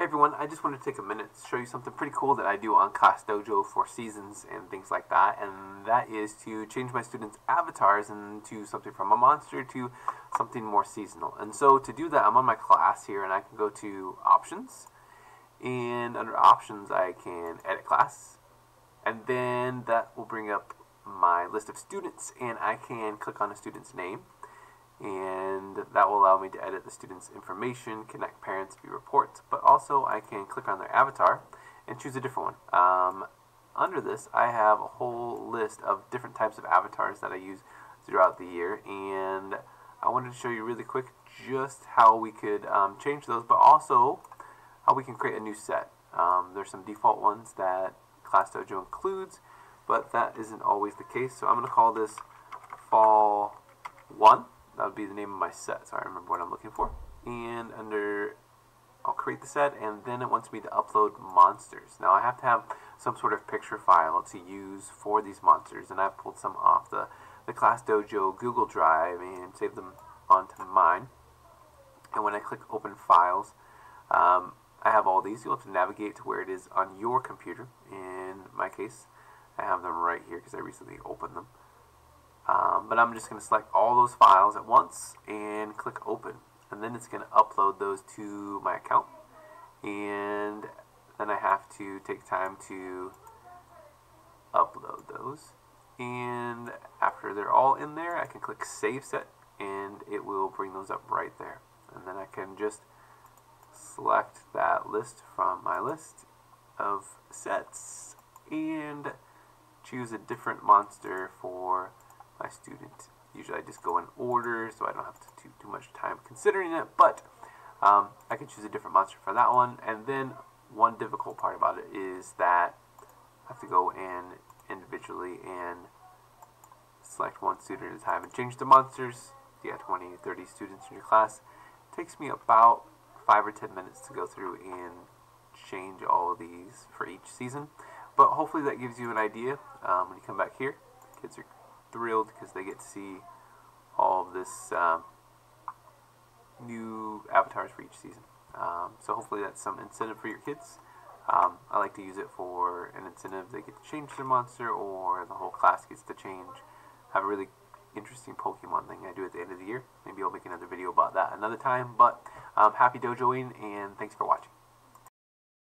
Hey everyone, I just wanted to take a minute to show you something pretty cool that I do on Class Dojo for seasons and things like that, and that is to change my students' avatars into something from a monster to something more seasonal. And so to do that, I'm on my class here, and I can go to Options, and under Options I can Edit Class, and then that will bring up my list of students, and I can click on a student's name, and that will allow me to edit the student's information, connect parents, view reports, but also I can click on their avatar and choose a different one. Um, under this, I have a whole list of different types of avatars that I use throughout the year, and I wanted to show you really quick just how we could um, change those, but also how we can create a new set. Um, there's some default ones that Class Dojo includes, but that isn't always the case, so I'm going to call this Fall 1 that would be the name of my set so I remember what I'm looking for. And under I'll create the set and then it wants me to upload monsters. Now I have to have some sort of picture file to use for these monsters and I've pulled some off the the Class Dojo Google Drive and saved them onto mine. And when I click open files um, I have all these. You'll have to navigate to where it is on your computer. In my case I have them right here because I recently opened them um, but I'm just going to select all those files at once and click open. And then it's going to upload those to my account. And then I have to take time to upload those. And after they're all in there, I can click Save Set and it will bring those up right there. And then I can just select that list from my list of sets and choose a different monster for my student. Usually I just go in order so I don't have to too, too much time considering it, but um, I can choose a different monster for that one. And then one difficult part about it is that I have to go in individually and select one student at a time and change the monsters. You have 20, 30 students in your class. It takes me about 5 or 10 minutes to go through and change all of these for each season. But hopefully that gives you an idea um, when you come back here. Kids are thrilled because they get to see all of this um, new avatars for each season. Um, so hopefully that's some incentive for your kids. Um, I like to use it for an incentive. They get to change their monster or the whole class gets to change. have a really interesting Pokemon thing I do at the end of the year. Maybe I'll make another video about that another time. But um, happy dojoing and thanks for watching.